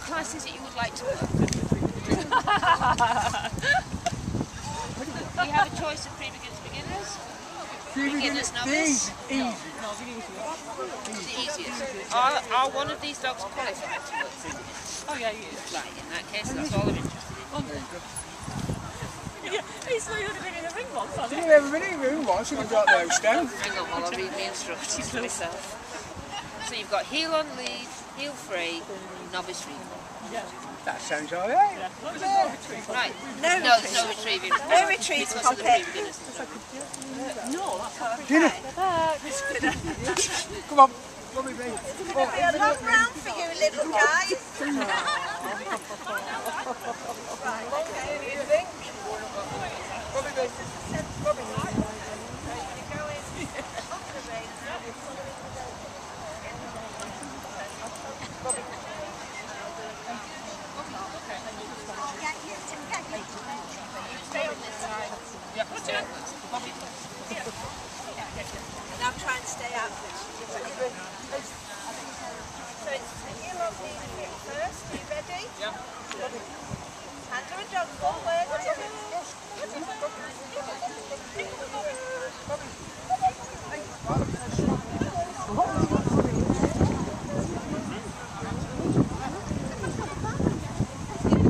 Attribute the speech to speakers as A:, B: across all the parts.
A: what class is it you would like to work? Do you have a choice of pre-beginners, beginners? Beginners, novice?
B: Easy.
A: Is it easiest? Are, are one of these dogs qualified to work?
C: Oh yeah, he is.
A: Right, in that case, that's all I'm interested in.
C: Yeah, he's not even been in a ring once, has he?
B: Didn't ever been in a room once and we got those down.
A: Hang on while I read my instructions for myself. So you've got heel on lead, heel free, novice recall.
C: Yeah.
B: That sounds all right.
C: yeah. Not as retrieve.
A: Right.
D: No
A: No, there's no retrieving.
D: No retrieve,
A: Because of the
D: Poppet.
A: pre-beginners.
C: No, that's not
B: Dinner. Come on. Come with me.
D: It'll be a long round for you little guys. right, okay, what do you think?
B: Come with me.
D: And I'll try and stay out. So it's you the hip first. Are you ready? Yeah. A dog forward.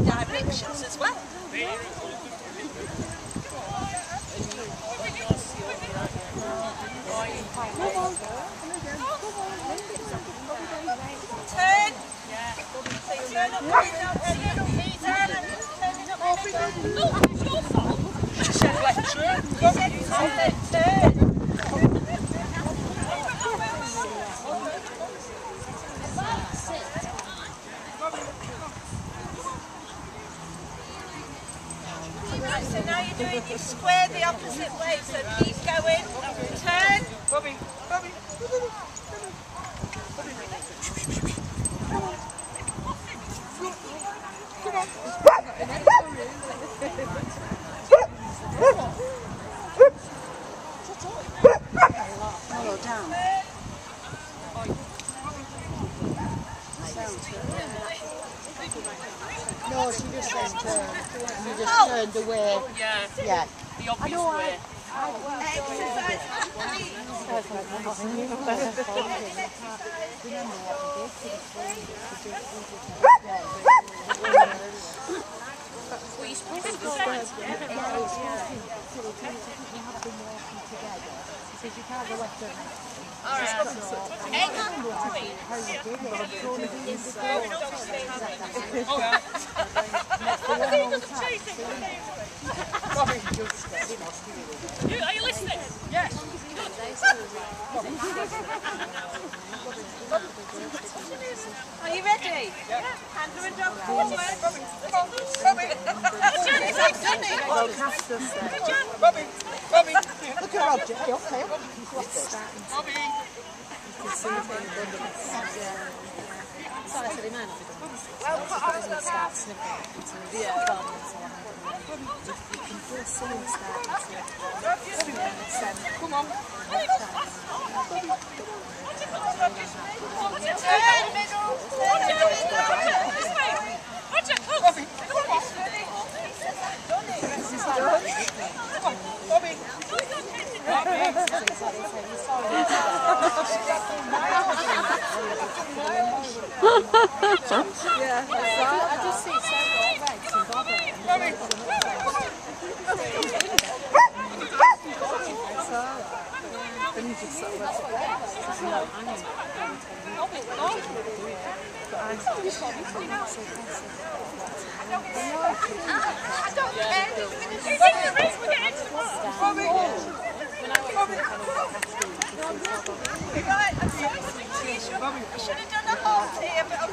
D: Directions as well. Turn. So you turn up, turn up, turn up, turn up, turn up, turn up.
C: No, it's your fault.
D: He said turn, turn. Right, so now you're doing your square the opposite way, so keep going, turn,
B: Bobby. Bobby.
E: No, she just says turn. You just turned away.
C: Oh, yeah,
E: Yeah.
C: the obvious way.
D: exercise,
C: Well, you're supposed to decide. You, are you listening? Yes.
D: Are you ready? Yeah. Hand her a dog forward.
B: Bobby. Bobby.
E: Look at Roger. Hey, okay.
B: Bobby. Come on.
D: Turn, middle.
C: This way. Roger, come.
B: Bobby. Come on. Bobby.
E: I
D: should have done a halt here, but I'm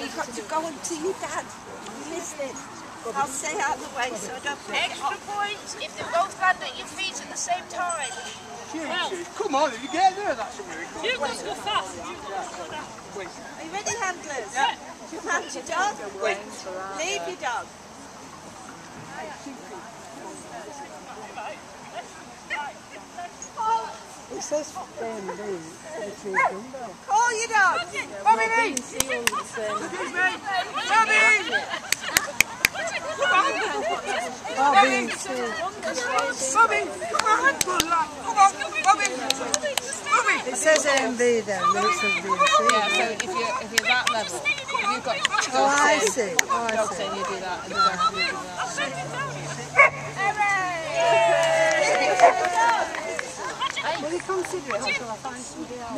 D: you've got to go and see your dad. Listen. I'll stay out of the way so I don't
A: Extra points if they both land at your feet at the same time.
B: Come on, if you get there, that's a miracle.
C: You've got to go fast. You've got to go down.
D: Are you ready, handlers? Yeah. Plant your dog.
B: Wait.
D: Leave your dog.
E: Says um, the, the tree dumbbell.
D: Call your dog.
B: Bobby!
E: Being sealed, it's, um,
B: Excuse me! Bobby!
E: oh, being sealed.
B: Bobby! Come on. Come on, Bobby! Bobby!
E: It says MB there, and then it says being.
A: Yeah, so if you're, if you're that level, if you've got
E: Oh, I see. Oh, I see.
A: in, you do that, and the rest you do that.
E: Will you consider it? Until I find somebody else?